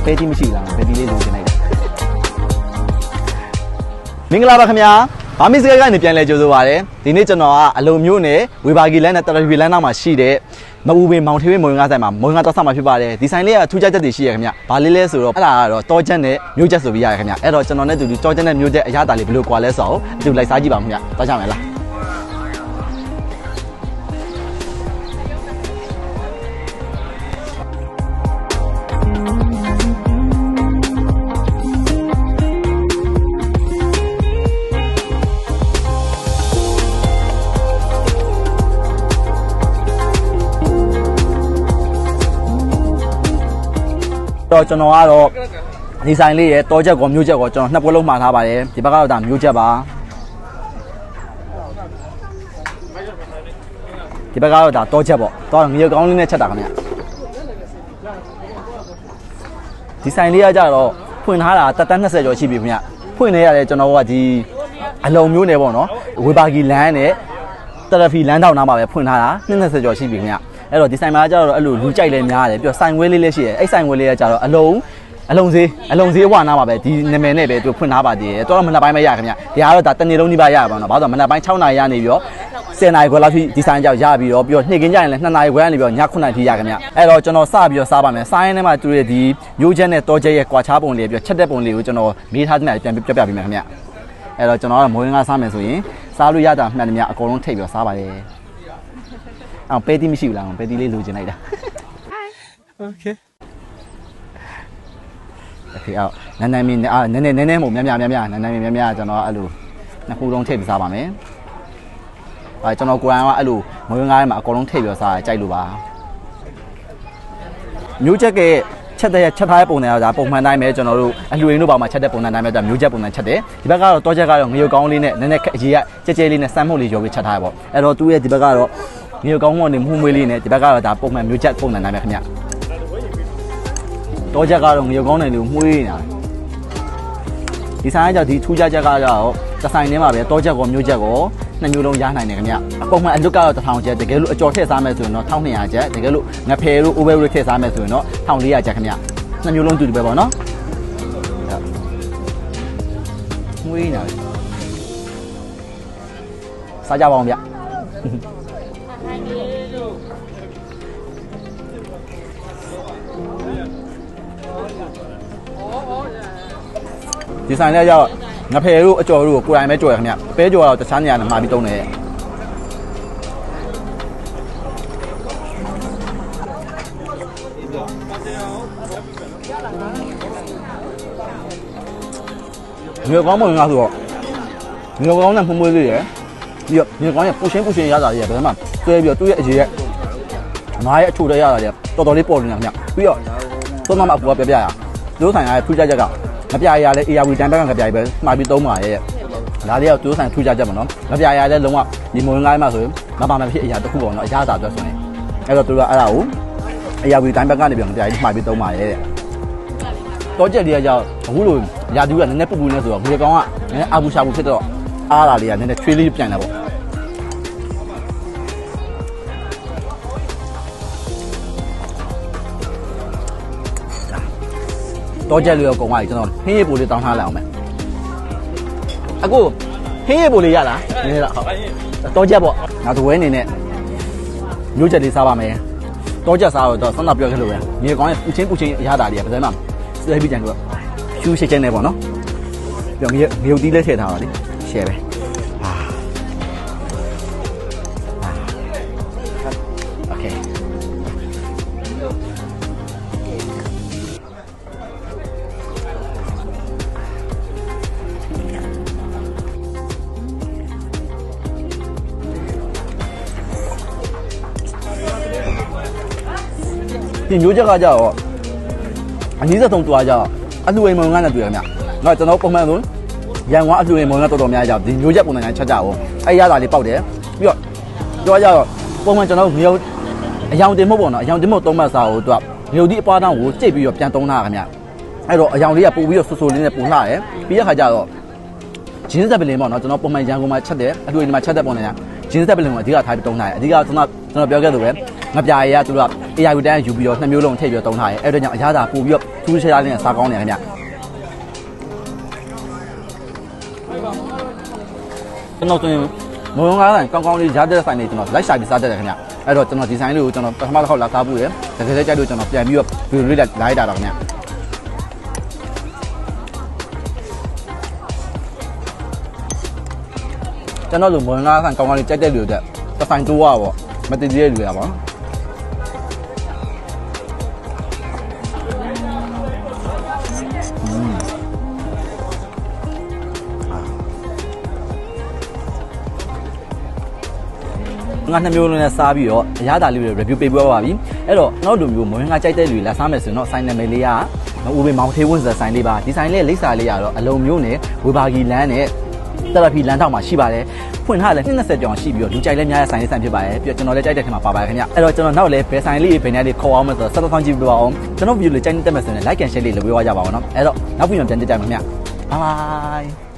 အောင်ပဲတီးမရှိလားပဲတီးလေးလိုချင်လိုက်တာမင်္ဂလာပါခင်ဗျာဘာမစ်စကကနေပြန်လဲကြိုဆိုပါရစေဒီနေ့ကျွန်တော်ကအလုံမျိုးနဲ့ဝေဘာဂီလန်နဲ့တရဗီလန်နောက်မှာရှိတဲ့မအူပင်မောင်ထေးဝင်းမုံငါးဆိုင်မှာမုံငါးတော့ဆက်မှာဖြစ်ပါတယ်ဒီဆိုင်လေးကထူးခြားချက်တွေရှိရခင်ဗျဘာလေးလဲဆိုတော့အဲ့ဒါကတော့တောချက်နဲ့မျိုးချက်ဆိုပြီးရခင်ဗျအဲ့တော့ကျွန်တော်နဲ့တူတူတောချက်နဲ့မျိုးချက်အရသာလေးဘယ်လိုကွာလဲဆိုတော့အတူလိုက်စားကြည့်ပါခင်ဗျတောက်ကြမယ်လား တော့ကျွန်တော်ကတော့ဒီဆိုင်လေးရဲ့တောချက်ကောမျိုးချက်ကောကျွန်တော်နှစ်ပွဲလုံးမှာထားပါတယ်ဒီဘက်ကတော့ဒါမျိုးချက်ပါဒီဘက်ကတော့ဒါတောချက်ပေါ့တော့ငရေကောင်းလေးနဲ့ချက်တာခင်ဗျဒီဆိုင်လေးကကြတော့ဖွင့်ထားတာတက်တက်20ကျော်ရှိပြီခင်ဗျဖွင့်နေရတယ်ကျွန်တော်ကဒီအလုံမျိုးနယ်ပေါ့နော်ဝေဘာဂီလန်းနဲ့တရဖီလန်းတောင်နားမှာပဲဖွင့်ထားတာ20ကျော်ရှိပြီခင်ဗျ အဲ့တော့ဒီဆိုင်မှာကျတော့အဲ့လိုလူကြိုက်လဲများတယ်ပြီးတော့ဆိုင်ဝဲလေးလည်းရှိတယ်အဲ့ဆိုင်ဝဲလေးကကျတော့အလုံးအလုံးစေးအလုံးစေးဝနာမှာပဲဒီနာမည်နဲ့ပဲသူဖွင့်ထားပါသေးတယ်တော်တော်မနက်ပိုင်းပဲရခင်ဗျဒီကတော့ဒါတနေ့လုံးဒီပါရပါတော့ဘာလို့မနက်ပိုင်း6နာရီရနေပြီးတော့10နာရီခွဲလောက်ထိဒီဆိုင်ကြောက်ရပြီးတော့ပြီးတော့နေ့ကင်းကြရင်လည်း2နာရီခွဲကနေပြီးတော့ည9နာရီထိရခင်ဗျအဲ့တော့ကျွန်တော်စပြီးတော့စားပါမယ်စားရင်ထဲမှာသူရဲ့ဒီမျိုးချက်နဲ့တောချက်ရဲ့ကွာခြားပုံလေးပြီးတော့ချက်တဲ့ပုံလေးကိုကျွန်တော်မေးထားတဲ့နေရာပြန်ပြပြပေးမယ်ခင်ဗျအဲ့တော့ကျွန်တော်ကမိုးရင်းကားစားမယ်ဆိုရင်စားလို့ရတာမှန်တယ်များအကုန်လုံးထိပ်ပြီးတော့စားပါတယ် အောင်ပဲတီးမရှိဘူးလားပဲတီးလေးလိုချင်လိုက်တာ Okay. โอเคအော်နန်းနန်းမင်းအာနည်းနည်းနည်းနည်းမို့များများများများနန်းနန်းမင်းများများကျွန်တော်အဲ့လိုနှစ်ခုလုံးထည့်ပြီးစားပါမယ်အဲကျွန်တော်ကိုယ်တိုင်ကအဲ့လိုမွေးငါးထဲမှာအကုန်လုံးထည့်ပြီးစားကြိုက်လို့ပါမျိုးချက်ကချက်တဲ့ချက်ထားတဲ့ပုံစံကဒါပုံမှန်တိုင်းပဲကျွန်တော်တို့အလှူရင်းတို့ပါမှာချက်တဲ့ပုံစံတိုင်းပဲဒါမျိုးချက်ပုံစံချက်တယ်ဒီဘက်ကတော့တောချက်ကတော့ငရုတ်ကောင်းလေးနဲ့နည်းနည်းအရေးကကြဲကြဲလေးနဲ့စမ်းမှုတ်လေးရောပြီးချက်ထားရပေါ့အဲ့တော့သူ့ရဲ့ဒီဘက်ကတော့ ငရုတ်ကောင်းမော်နေမှုမွေးလေးနဲ့ဒီဘက်ကတော့ဒါပုံမှန်မျိုးချက်ပုံစံတိုင်းပဲခင်ဗျတောချက်ကတော့ငရုတ်ကောင်းတယ်လို့မှုေးနေတာဒီဆိုင်ကကြောင့်ဒီထူးခြားချက်ကတော့တဆိုင်ထဲမှာပဲတောချက်ကောမျိုးချက်ကောနှစ်မျိုးလုံးရနိုင်တယ်ခင်ဗျအပုံမှန်အလွတ်ကတော့1000ကျပ်တကယ်လို့အကျော်ထည့်စားမယ်ဆိုရင်တော့1200ကျပ်တကယ်လို့ငဖယ်တို့ over တို့ထည့်စားမယ်ဆိုရင်တော့1400ကျပ်ခင်ဗျနှစ်မျိုးလုံးတူတူပဲပေါ့နော်မွေးနေတယ်စားကြပါအောင်ဗျ ဒီဆိုင်လေးကြောင့်ငဖယ်တို့အကျော်တို့ကိုကိုယ်တိုင်ပဲကြော်ရခင်ဗျပဲကြော်တော့တခြားနေရာမှာပြီးတုံးတယ်မြေကောင်းမဝင်ကားဆိုတော့မြေကောင်းနဲ့မှုမွေးလေးရယ်ပြီးတော့မြေကောင်းရဲ့ပူရှင်းပူရှင်းရတာကြီးရယ်ဘယ်မှာတွဲပြီးတော့သူ့ရဲ့အရေးရဲ့ငါးရဲ့အချိုတဲ့ရတာကြီးတော်တော်လေးပေါ်နေတာခင်ဗျပြီးတော့သုံးမမအပူကပြပြရတို့ဆိုင်ကထူးခြားချက်က မပြရရလဲ AR တန်ဘက်ကငပြရပဲမှာပြီးသုံးပါရဲ့ဒါလေးကသူတို့ဆိုင်ထူးခြားချက်ပေါ့နော်မပြရလဲလုံးဝဒီမဝင်ကားမှာဆိုရင်မပါမဖြစ်အရာတစ်ခုပေါ့နော်အရသာအတွက်ဆိုရင်အဲ့တော့သူတို့ကအဲ့ဒါကို AR တန်ဘက်ကနေပြန်မပြရမှာပြီးသုံးပါရဲ့တော့ချက်လေးကကြောက်အခုလိုရာသီကနည်းနည်းပူပူနေဆိုတော့ဒီကောင်ကနည်းနည်းအာဘူးရှာဘူးဖြစ်တော့အားလာလေးကနည်းနည်းချွေးလေးပြန်လာပေါ့ တော့ချက်လေးရောကုန်သွားပြီကျွန်တော်ဟင်းရည်ပူလေးတောင်းထားလိုက်အောင်မယ်အခုဟင်းရည်ပူလေးရလားနည်းနည်းလားဟုတ်တော့ချက်ပေါ့နောက်တစ်ဝဲအနေနဲ့မျိုးချက်လေးစားပါမယ်တော့ချက်စားတော့ဆောင်းတာပြောခဲ့လို့ပဲမြေကောင်းရဲ့ပူချင်းပူချင်းအရသာတွေကပါစမ်းမှာစဲပြီးကြံတော့ဖြူရှစ်ချင်းနဲ့ပေါ့နော်ပြီးတော့ငရုတ်ငရုတ်တီးလည်းထည့်ထားပါလေရှယ်ပဲ ဒီမျိုးချက်ကကြတော့အနည်းဆုံးတွားကြတော့အလှူအိမ်မုံငန်းနဲ့တွေ့ရမြ။ငါကျွန်တော်ပုံမှန်ဆိုရန်ကုန်အလှူအိမ်မုံငန်းတော်တော်များကြဒီမျိုးချက်ပုံစံနဲ့ချက်ကြအောင်။အဲ့ရတာလေးပေါက်တယ်။ပြီးတော့တွားကြတော့ပုံမှန်ကျွန်တော်ငရုတ်အယောင်တင်မဟုတ်ပေါ့နော်။အယောင်တင်မဟုတ်သုံးမှတ်စာကိုတွားငရုတ်ဒီအပွားတောင်းကိုကြိတ်ပြီးတော့ပြန်သုံးတာခင်ဗျ။အဲ့တော့အယောင်လေးကပို့ပြီးတော့ဆူဆူလေးနဲ့ပုံလှတယ်။ပြီးရခါကျတော့ဂျင်းဆက်ပလင်ပေါ့နော်ကျွန်တော်ပုံမှန်ရန်ကုန်မှာချက်တယ်အလှူအိမ်မှာချက်တဲ့ပုံစံကဂျင်းဆက်ပလင်ကိုအဓိကထားပြီးသုံးတာရအဓိကကျွန်တော်ကျွန်တော်ပြောခဲ့လို့ပဲ ငပြာရည်ကသူတို့က AI တန်းယူပြီးတော့နှစ်မျိုးလုံးထည့်ပြီးတော့တုံးထားတယ်အဲ့တော့ကြောင့်အရသာပို့ပြီးတော့ထူးခြားခြားလေးနဲ့စားကောင်းတယ်ခင်ဗျကျွန်တော်ဆိုရင်မုံငါးဆိုင်ကောင်းကောင်းလေးရတဲ့ဆိုင်လေးကျွန်တော်လိုက်ရှာပြီးစားတတ်တယ်ခင်ဗျအဲ့တော့ကျွန်တော်ဒီဆိုင်လေးကိုကျွန်တော်ပထမတစ်ခေါက်လာစားဖို့ရတကယ်လည်းကြိုက်လို့ကျွန်တော်ပြန်ပြီးတော့ဗီဒီယိုလေးလိုက်တာတော့ခင်ဗျကျွန်တော်တို့မုံငါးဆိုင်ကောင်းကောင်းလေးကြိုက်တဲ့လူတွေတစ်ဆိုင်တိုးရပါပေါ့မတည်သေးတဲ့လူတွေပါ ငါနှစ်မျိုးလုံးနဲ့စားပြီးတော့အရသာလေးတွေ review ပေးပေးပါပြီအဲ့တော့နောက်လူမျိုးမဝင်ငါကြိုက်တဲ့လူတွေလာစားမယ်ဆိုရင်တော့ဆိုင်နာမည်လေးကဦးဘေမောင်ထေးဝင်းစဆိုင်လေးပါဒီဆိုင်လေးလိပ်စာလေးကတော့အလုံးမျိုးနဲ့ဝေဘာဂီလန်းနဲ့တရဖီလန်းတောက်မှာရှိပါတယ်ဖွင့်ထားလဲ20ကျော်ရှိပြီးတော့လူကြိုက်လဲများတဲ့ဆိုင်လေးဆိုင်ဖြစ်ပါတယ်ပြီးတော့ကျွန်တော်လည်းကြိုက်တဲ့ထဲမှာပါပါတယ်ခင်ဗျအဲ့တော့ကျွန်တော်နောက်လည်းဘယ်ဆိုင်လေးဘယ်နေရာလေးခေါ်အောင်မဆိုတော့ဆက်တော့ဆောင်ကြည့်ပြပါအောင်ကျွန်တော် view လေးကြိုက်နေတက်မယ်ဆိုရင် like and share လေးလုပ်ပေးကြပါအောင်နော်အဲ့တော့နောက်ပြီးတော့ပြန်ကြည့်ကြမယ်ခင်ဗျ bye bye